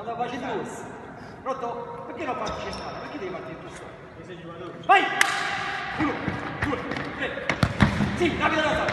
Allora facci tu Pronto? Perché non faccio centrale? Perché devi partire tu solo? Vai! Uno, due, tre. Sì, rapido sala